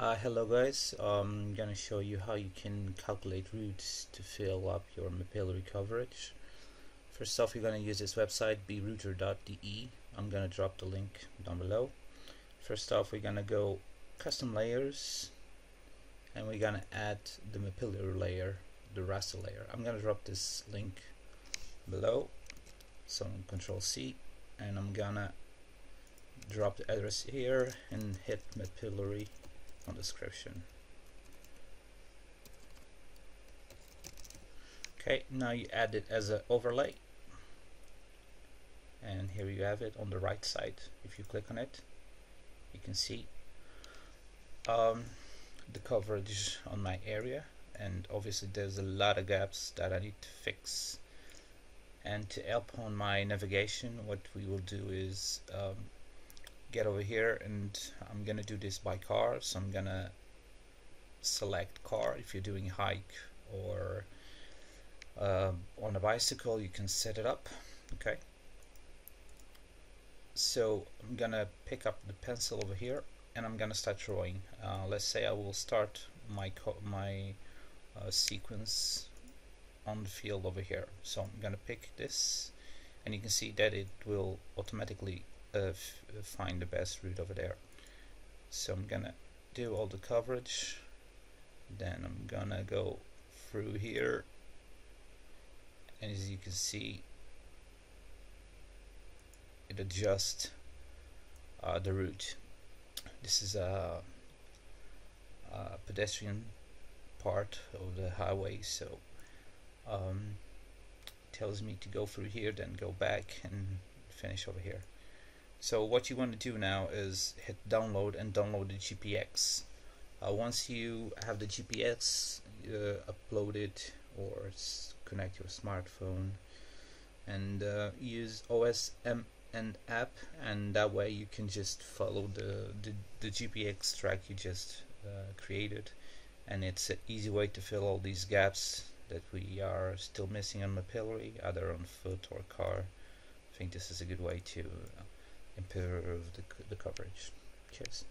Uh, hello guys, um, I'm gonna show you how you can calculate routes to fill up your mapillary coverage. First off, you're gonna use this website brouter.de. I'm gonna drop the link down below. First off, we're gonna go custom layers and we're gonna add the mapillary layer, the raster layer. I'm gonna drop this link below. So I'm control C and I'm gonna drop the address here and hit mapillary on description. Okay, now you add it as an overlay. And here you have it on the right side. If you click on it, you can see um, the coverage on my area. And obviously there's a lot of gaps that I need to fix. And to help on my navigation, what we will do is um, get over here and I'm gonna do this by car. So I'm gonna select car. If you're doing hike or uh, on a bicycle you can set it up okay? So I'm gonna pick up the pencil over here and I'm gonna start drawing. Uh, let's say I will start my my uh, sequence on the field over here. So I'm gonna pick this and you can see that it will automatically uh, find the best route over there. So I'm gonna do all the coverage, then I'm gonna go through here, and as you can see, it adjusts uh, the route. This is a, a, pedestrian part of the highway, so um, tells me to go through here, then go back and finish over here. So what you want to do now is hit download and download the GPX. Uh, once you have the GPX uh, uploaded or connect your smartphone and uh, use OSM and app and that way you can just follow the, the, the GPX track you just uh, created and it's an easy way to fill all these gaps that we are still missing on Mapillary either on foot or car. I think this is a good way to improve the, the coverage. Cheers.